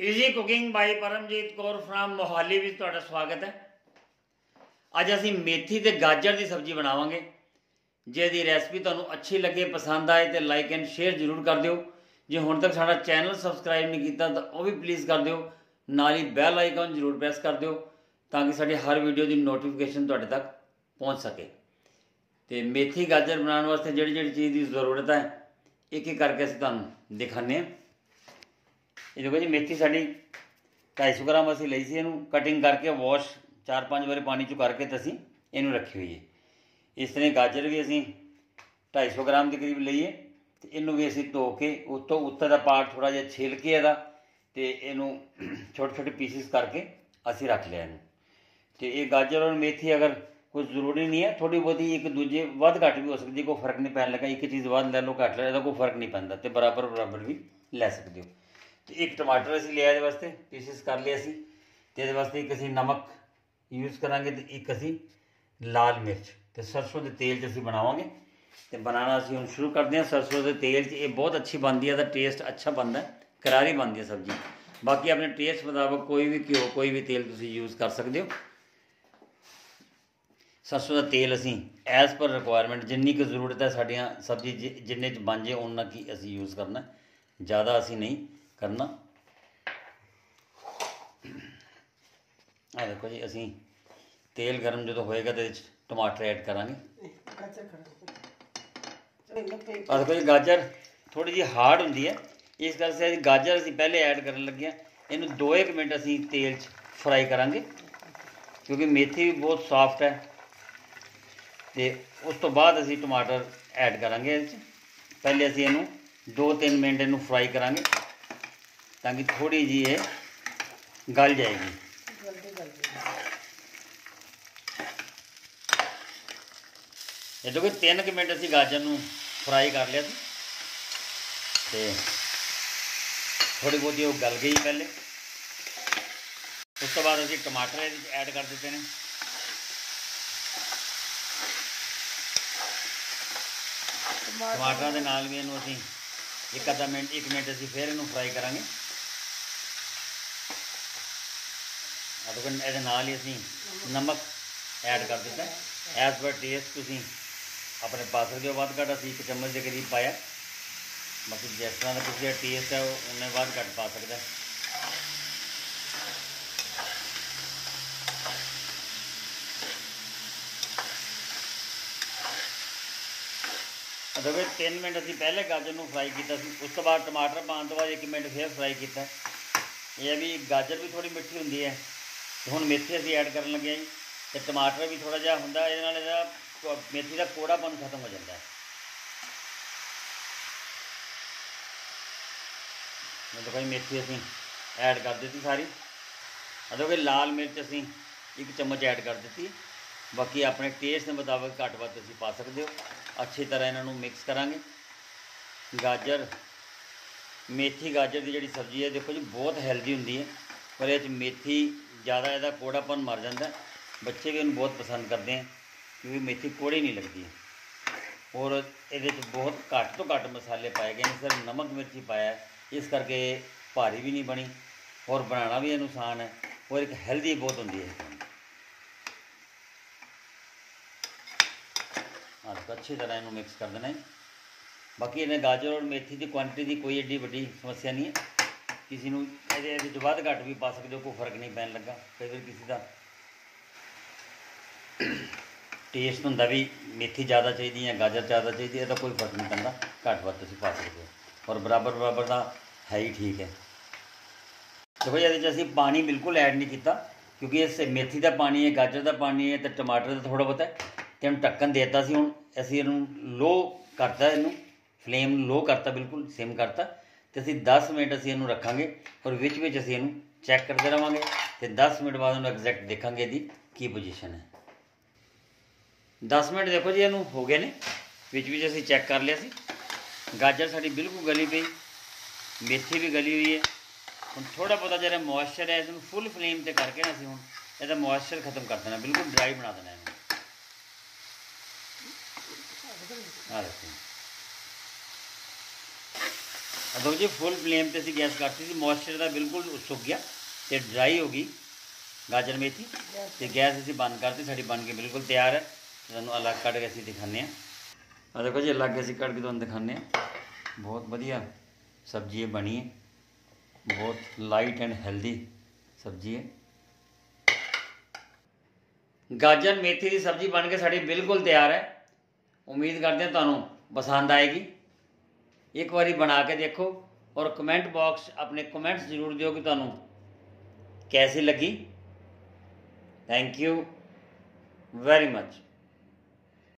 Easy cooking by Paramjit Kaur from Mohali ਵਿੱਚ ਤੁਹਾਡਾ ਸਵਾਗਤ ਹੈ। ਅੱਜ ਅਸੀਂ ਮੇਥੀ ਤੇ ਗਾਜਰ ਦੀ ਸਬਜ਼ੀ ਬਣਾਵਾਂਗੇ। ਜੇ ਦੀ ਰੈਸਪੀ ਤੁਹਾਨੂੰ ਅੱਛੀ ਲੱਗੇ, ਪਸੰਦ ਆਏ ਤੇ ਲਾਈਕ ਐਂਡ ਸ਼ੇਅਰ ਜ਼ਰੂਰ ਕਰ ਦਿਓ। ਜੇ ਹੁਣ ਤੱਕ ਸਾਡਾ ਚੈਨਲ ਸਬਸਕ੍ਰਾਈਬ ਨਹੀਂ ਕੀਤਾ ਤਾਂ ਉਹ ਵੀ ਪਲੀਜ਼ ਕਰ ਦਿਓ। ਨਾਲ ਹੀ ਬੈਲ ਆਈਕਨ ਜ਼ਰੂਰ ਪ੍ਰੈਸ ਕਰ ਦਿਓ ਤਾਂ ਕਿ ਸਾਡੀ ਹਰ ਵੀਡੀਓ ਦੀ ਨੋਟੀਫਿਕੇਸ਼ਨ ਤੁਹਾਡੇ ਤੱਕ ਪਹੁੰਚ ਸਕੇ। ਤੇ ਮੇਥੀ ਗਾਜਰ ਬਣਾਉਣ ਵਾਸਤੇ ਜਿਹੜੀ ਜਿਹੜੀ ਚੀਜ਼ ਦੀ ਜ਼ਰੂਰਤ ਹੈ ਇੱਕ ਇੱਕ ਕਰਕੇ ਅਸੀਂ ਤੁਹਾਨੂੰ ਦਿਖਾਉਂਦੇ ਹਾਂ। ਇਹ ਦੇਖੋ ਜੀ, ਮੇਥੀ ਸਾਡੀ 250 ਗ੍ਰਾਮ ਅਸੀਂ ਲਈ ਸੀ, ਇਹਨੂੰ ਕਟਿੰਗ ਕਰਕੇ ਵਾਸ਼ 4-5 ਵਾਰੀ ਪਾਣੀ ਚ ਕਰਕੇ ਤਾਂ ਅਸੀਂ ਇਹਨੂੰ ਰੱਖੀ ਹੋਈ ਹੈ। ਇਸ ਤਰ੍ਹਾਂ ਹੀ ਗਾਜਰ ਵੀ ਅਸੀਂ 250 ਗ੍ਰਾਮ ਦੇ ਕਰੀਬ ਲਈਏ ਹੈ ਤੇ ਇਹਨੂੰ ਵੀ ਅਸੀਂ ਧੋ ਕੇ ਉੱਤੋਂ ਉੱਤੇ ਦਾ ਪਾਰਟ ਥੋੜਾ ਜਿਹਾ ਛਿਲ ਕੇ ਇਹਦਾ ਤੇ ਇਹਨੂੰ ਛੋਟੇ ਛੋਟੇ ਪੀਸਿਸ ਕਰਕੇ ਅਸੀਂ ਰੱਖ ਲਿਆ ਇਹਨੂੰ। ਤੇ ਇਹ ਗਾਜਰ ਔਰ ਮੇਥੀ ਅਗਰ ਕੁਝ ਜ਼ਰੂਰੀ ਨਹੀਂ ਹੈ ਥੋੜੀ ਬਹੁਤੀ ਇੱਕ ਦੂਜੇ ਵੱਧ ਘੱਟ ਵੀ ਹੋ ਸਕਦੀ ਕੋਈ ਫ਼ਰਕ ਨਹੀਂ ਪੈਣ ਲੱਗਾ, ਇੱਕ ਚੀਜ਼ ਵੱਧ ਲੈ ਲਓ, ਘੱਟ ਲੈ ਇਹਦਾ ਕੋਈ ਫ਼ਰਕ ਨਹੀਂ ਪੈਂਦਾ ਤੇ ਬਰਾਬਰ ਬਰਾਬਰ ਵੀ ਲੈ ਸਕਦੇ ਹੋ। ਤੇ ਇੱਕ ਟਮਾਟਰ ਅਸੀਂ ਲਿਆ ਇਹਦੇ ਵਾਸਤੇ, ਪੀਸਿਸ ਕਰ ਲਿਆ ਸੀ ਤੇ ਇਹਦੇ ਵਾਸਤੇ ਇੱਕ ਅਸੀਂ ਨਮਕ ਯੂਜ਼ ਕਰਾਂਗੇ ਤੇ ਇੱਕ ਅਸੀਂ ਲਾਲ ਮਿਰਚ ਤੇ ਸਰਸੋਂ ਦੇ ਤੇਲ 'ਚ ਅਸੀਂ ਬਣਾਵਾਂਗੇ। ਤੇ ਬਣਾਉਣਾ ਅਸੀਂ ਹੁਣ ਸ਼ੁਰੂ ਕਰਦੇ ਹਾਂ। ਸਰਸੋਂ ਦੇ ਤੇਲ 'ਚ ਇਹ ਬਹੁਤ ਅੱਛੀ ਬਣਦੀ ਹੈ, ਇਹਦਾ ਟੇਸਟ ਅੱਛਾ ਬਣਦਾ ਕਰਾਰੀ ਬਣਦੀ ਹੈ ਸਬਜ਼ੀ। ਬਾਕੀ ਆਪਣੇ ਟੇਸਟ ਮੁਤਾਬਕ ਕੋਈ ਵੀ ਘਿਓ, ਕੋਈ ਵੀ ਤੇਲ ਤੁਸੀਂ ਯੂਜ਼ ਕਰ ਸਕਦੇ ਹੋ। ਸਰਸੋਂ ਦਾ ਤੇਲ ਅਸੀਂ ਐਜ਼ ਪਰ ਰਿਕੁਆਇਰਮੈਂਟ ਜਿੰਨੀ ਕੁ ਜ਼ਰੂਰਤ ਹੈ ਸਾਡੀਆਂ ਸਬਜ਼ੀ ਜਿ- ਜਿੰਨੇ ਚ ਬਣ ਜੇ ਉਹਨਾਂ ਕੀ ਅਸੀਂ ਯੂਜ਼ ਕਰਨਾ ਜ਼ਿਆਦਾ ਅਸੀਂ ਨਹੀਂ ਕਰਨਾ। ਆ ਦੇਖੋ ਜੀ, ਅਸੀਂ ਤੇਲ ਗਰਮ ਜਦੋਂ ਹੋਏਗਾ ਤੇ ਇਹਦੇ ਚ ਟਮਾਟਰ ਐਡ ਕਰਾਂਗੇ। ਆ ਦੇਖੋ ਜੀ, ਗਾਜਰ ਥੋੜੀ ਜਿਹੀ ਹਾਰਡ ਹੁੰਦੀ ਹੈ। ਇਸ ਕਰਕੇ ਅਸੀਂ ਗਾਜਰ ਅਸੀਂ ਪਹਿਲੇ ਐਡ ਕਰਨ ਲੱਗੇ ਹਾਂ। ਇਹਨੂੰ 2-1 ਮਿੰਟ ਅਸੀਂ ਤੇਲ 'ਚ ਫਰਾਈ ਕਰਾਂਗੇ, ਕਿਉਂਕਿ ਮੇਥੀ ਵੀ ਬਹੁਤ ਸੌਫਟ ਹੈ। ਤੇ ਉਸ ਤੋਂ ਬਾਅਦ ਅਸੀਂ ਟਮਾਟਰ ਐਡ ਕਰਾਂਗੇ ਇਹਦੇ 'ਚ। ਪਹਿਲੇ ਅਸੀਂ ਇਹਨੂੰ 2-3 ਮਿੰਟ ਇਹਨੂੰ ਫਰਾਈ ਕਰਾਂਗੇ। ਤਾਂ ਕਿ ਥੋੜੀ ਜੀ ਇਹ ਗਲ ਜਾਏਗੀ। ਇਹ ਦੇਖੋ 3 ਕੁ ਮਿੰਟ ਅਸੀਂ ਗਾਜਰ ਨੂੰ ਫਰਾਈ ਕਰ ਲਿਆ ਸੀ। ਤੇ ਥੋੜੀ ਬਹੁਤੀ ਉਹ ਗਲ ਗਈ ਪਹਿਲੇ। ਉਸ ਤੋਂ ਬਾਅਦ ਅਸੀਂ ਟਮਾਟਰ ਇਹਦੇ ਵਿੱਚ ਐਡ ਕਰ ਦਿੱਤੇ ਨੇ। ਟਮਾਟਰਾਂ ਦੇ ਨਾਲ ਵੀ ਇਹਨੂੰ ਅਸੀਂ ਇੱਕ ਅੱਧਾ ਮਿੰਟ, ਇੱਕ ਮਿੰਟ ਅਸੀਂ ਫੇਰ ਇਹਨੂੰ ਫਰਾਈ ਕਰਾਂਗੇ। ਆ ਦੇਖੋ ਇਹਦੇ ਨਾਲ ਹੀ ਅਸੀਂ ਨਮਕ ਐਡ ਕਰ ਦਿੱਤਾ ਐਸ ਪਰ ਟੇਸਟ ਤੁਸੀਂ ਆਪਣੇ ਪਾ ਸਕਦੇ ਹੋ ਵੱਧ ਘੱਟ ਅਸੀਂ ਇੱਕ ਚਮਚ ਦੇ ਕਰੀਬ ਪਾਇਆ ਬਾਕੀ ਜਿਸ ਤਰ੍ਹਾਂ ਦਾ ਤੁਸੀਂ ਦਾ ਟੇਸਟ ਹੈ ਉਹ ਉਹਨੇ ਵੱਧ ਘੱਟ ਪਾ ਸਕਦਾ ਹੈ ਅਦਰਵੇ 3 ਮਿੰਟ ਅਸੀਂ ਪਹਿਲੇ ਗਾਜਰ ਨੂੰ ਫਰਾਈ ਕੀਤਾ ਸੀ ਉਸ ਤੋਂ ਬਾਅਦ ਟਮਾਟਰ ਪਾਉਣ ਤੋਂ ਬਾਅਦ 1 ਮਿੰਟ ਫੇਰ ਫਰਾਈ ਕੀਤਾ ਇਹ ਹੈ ਵੀ ਗਾਜਰ ਵੀ ਥੋੜੀ ਮਿੱਠੀ ਹੁੰਦੀ ਹੈ ਤੇ ਹੁਣ ਮੇਥੀ ਅਸੀਂ ਐਡ ਕਰਨ ਲੱਗੇ ਹਾਂ ਜੀ। ਤੇ ਟਮਾਟਰ ਵੀ ਥੋੜਾ ਜਿਹਾ ਹੁੰਦਾ, ਇਹਦੇ ਨਾਲ ਇਹਦਾ ਕੋ- ਮੇਥੀ ਦਾ ਕੋੜਾਪਨ ਖਤਮ ਹੋ ਜਾਂਦਾ ਹੈ। ਮੈਂ ਤਾਂ ਭਾਈ ਮੇਥੀ ਅਸੀਂ ਐਡ ਕਰ ਦਿੱਤੀ ਸਾਰੀ। ਅਦੋਗੇ ਲਾਲ ਮਿਰਚ ਅਸੀਂ ਇੱਕ ਚਮਚ ਐਡ ਕਰ ਦਿੱਤੀ। ਬਾਕੀ ਆਪਣੇ ਟੇਸਟ ਦੇ ਮੁਤਾਬਕ ਘੱਟ ਵੱਧ ਤੁਸੀਂ ਪਾ ਸਕਦੇ ਹੋ। ਅੱਛੀ ਤਰ੍ਹਾਂ ਇਹਨਾਂ ਨੂੰ ਮਿਕਸ ਕਰਾਂਗੇ। ਗਾਜਰ, ਮੇਥੀ ਗਾਜਰ ਦੀ ਜਿਹੜੀ ਸਬਜ਼ੀ ਹੈ, ਦੇਖੋ ਜੀ, ਬਹੁਤ ਹੈਲਦੀ ਹੁੰਦੀ ਹੈ। ਪਰ ਇਹ ਚ ਮੇਥੀ ਜ਼ਿਆਦਾ ਇਹਦਾ ਕੋੜਾਪਨ ਮਰ ਜਾਂਦਾ ਹੈ। ਬੱਚੇ ਵੀ ਇਹਨੂੰ ਬਹੁਤ ਪਸੰਦ ਕਰਦੇ ਹੈ, ਕਿਉਂਕਿ ਮੇਥੀ ਕੋੜੀ ਨਹੀਂ ਲੱਗਦੀ ਔਰ ਇਹਦੇ ਚ ਬਹੁਤ ਘੱਟ ਤੋਂ ਘੱਟ ਮਸਾਲੇ ਪਾਏ ਗਏ ਨੇ, ਸਿਰਫ ਨਮਕ ਮਿਰਚੀ ਪਾਇਆ ਇਸ ਕਰਕੇ ਇਹ ਭਾਰੀ ਵੀ ਨਹੀਂ ਬਣੀ ਔਰ ਬਣਾਉਣਾ ਵੀ ਇਹਨੂੰ ਆਸਾਨ ਹੈ, ਔਰ ਇੱਕ ਹੈਲਦੀ ਬਹੁਤ ਹੁੰਦੀ ਹੈ। ਹਾਂ ਅੱਛੀ ਤਰ੍ਹਾਂ ਇਹਨੂੰ ਮਿਕਸ ਕਰ ਦੇਣਾ ਹੈ। ਬਾਕੀ ਇਹਨੇ ਗਾਜਰ ਔਰ ਮੇਥੀ ਦੀ ਕੁਆਂਟੀਟੀ ਦੀ ਕੋਈ ਏਡੀ ਵੱਡੀ ਸਮੱਸਿਆ ਨਹੀਂ ਹੈ। ਕਿਸੇ ਨੂੰ ਇਹਦੇ ਇਹਦੇ ਵਿੱਚ ਵੱਧ ਘੱਟ ਵੀ ਪਾ ਸਕਦੇ ਹੋ ਕੋਈ ਫ਼ਰਕ ਨਹੀਂ ਪੈਣ ਲੱਗਾ, ਕਈ ਵਾਰ ਕਿਸੇ ਦਾ ਟੇਸਟ ਹੁੰਦਾ ਵੀ ਮੇਥੀ ਜ਼ਿਆਦਾ ਚਾਹੀਦੀ ਹੈ ਗਾਜਰ ਜ਼ਿਆਦਾ ਚਾਹੀਦੀ ਹੈ ਇਹਦਾ ਕੋਈ ਫ਼ਰਕ ਨਹੀਂ ਪੈਂਦਾ, ਘੱਟ ਵੱਧ ਤੁਸੀਂ ਪਾ ਸਕਦੇ ਹੋ। ਔਰ ਬਰਾਬਰ ਬਰਾਬਰ ਦਾ ਹੈ ਹੀ ਠੀਕ ਹੈ। ਦੇਖੋ ਜੀ, ਇਹਦੇ 'ਚ ਅਸੀਂ ਪਾਣੀ ਬਿਲਕੁਲ ਐਡ ਨਹੀਂ ਕੀਤਾ, ਕਿਉਂਕਿ ਇਸ ਮੇਥੀ ਦਾ ਪਾਣੀ ਹੈ, ਗਾਜਰ ਦਾ ਪਾਣੀ ਹੈ ਤੇ ਟਮਾਟਰ ਦਾ ਥੋੜਾ ਬਹੁਤਾ ਹੈ, ਤੇ ਇਹਨੂੰ ਢੱਕਣ ਦੇ ਦਿੱਤਾ ਸੀ ਹੁਣ, ਅਸੀਂ ਇਹਨੂੰ ਲੋ ਕਰਤਾ ਇਹਨੂੰ ਫਲੇਮ ਲੋ ਕਰਤਾ ਬਿਲਕੁਲ ਸਿਮ ਕਰਤਾ। ਤੇ ਅਸੀਂ 10 ਮਿੰਟ ਅਸੀਂ ਇਹਨੂੰ ਰੱਖਾਂਗੇ ਔਰ ਵਿੱਚ ਵਿੱਚ ਅਸੀਂ ਇਹਨੂੰ ਚੈੱਕ ਕਰਦੇ ਰਵਾਂਗੇ ਤੇ 10 ਮਿੰਟ ਬਾਅਦ ਉਹਨੂੰ ਐਗਜ਼ੈਕਟ ਦੇਖਾਂਗੇ ਇਹਦੀ ਕੀ ਪੋਜੀਸ਼ਨ ਹੈ। 10 ਮਿੰਟ ਦੇਖੋ ਜੀ ਇਹਨੂੰ ਹੋ ਗਏ ਨੇ। ਵਿੱਚ ਵਿੱਚ ਅਸੀਂ ਚੈੱਕ ਕਰ ਲਿਆ ਸੀ। ਗਾਜਰ ਸਾਡੀ ਬਿਲਕੁਲ ਗਲੀ ਪਈ। ਮੇਥੀ ਵੀ ਗਲੀ ਹੋਈ ਹੈ। ਹੁਣ ਥੋੜਾ ਬਹੁਤਾ ਜਿਹੜਾ ਮੋਇਸਚਰ ਹੈ ਇਸ ਨੂੰ ਫੁੱਲ ਫਲੇਮ ਤੇ ਕਰਕੇ ਨਾ ਅਸੀਂ ਹੁਣ ਇਹਦਾ ਮੋਇਸਚਰ ਖਤਮ ਕਰ ਦੇਣਾ। ਬਿਲਕੁਲ ਡਰਾਈ ਬਣਾ ਦੇਣਾ ਇਹਨੂੰ। ਆ ਦੇਖੋ ਅਦੋਂ ਜੀ ਫੁੱਲ ਫਲੇਮ ਤੇ ਅਸੀਂ ਗੈਸ ਕਰਤੀ ਸੀ ਮੋਇਸਚਰ ਦਾ ਬਿਲਕੁਲ ਸੁੱਕ ਗਿਆ ਤੇ ਡਰਾਈ ਹੋ ਗਈ ਗਾਜਰ ਮੇਥੀ ਤੇ ਗੈਸ ਅਸੀਂ ਬੰਦ ਕਰਤੀ, ਸਾਡੀ ਬਣ ਕੇ ਬਿਲਕੁਲ ਤਿਆਰ ਹੈ। ਤੁਹਾਨੂੰ ਅਲੱਗ ਕੱਢ ਕੇ ਅਸੀਂ ਦਿਖਾਉਂਦੇ ਹਾਂ। ਆ ਦੇਖੋ ਜੀ, ਅਲੱਗ ਅਸੀਂ ਕੱਢ ਕੇ ਤੁਹਾਨੂੰ ਦਿਖਾਉਂਦੇ ਹਾਂ। ਬਹੁਤ ਵਧੀਆ ਸਬਜ਼ੀ ਇਹ ਬਣੀ ਹੈ। ਬਹੁਤ ਲਾਈਟ ਐਂਡ ਹੈਲਦੀ ਸਬਜ਼ੀ ਹੈ। ਗਾਜਰ ਮੇਥੀ ਦੀ ਸਬਜ਼ੀ ਬਣ ਕੇ ਸਾਡੀ ਬਿਲਕੁਲ ਤਿਆਰ ਹੈ। ਉਮੀਦ ਕਰਦੇ ਹਾਂ ਤੁਹਾਨੂੰ ਪਸੰਦ ਆਏਗੀ। ਇੱਕ ਵਾਰੀ ਬਣਾ ਕੇ ਦੇਖੋ ਔਰ ਕਮੈਂਟ ਬਾਕਸ ਆਪਣੇ ਕਮੈਂਟਸ ਜ਼ਰੂਰ ਦਿਓ ਕਿ ਤੁਹਾਨੂੰ ਕੈਸੀ ਲੱਗੀ। Thank you very much